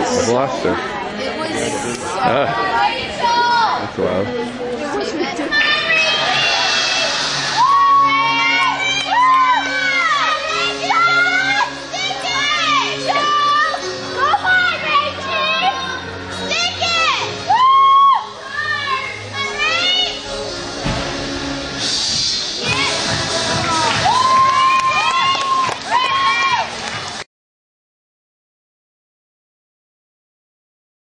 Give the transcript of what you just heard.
I've lost her. Uh, that's wild.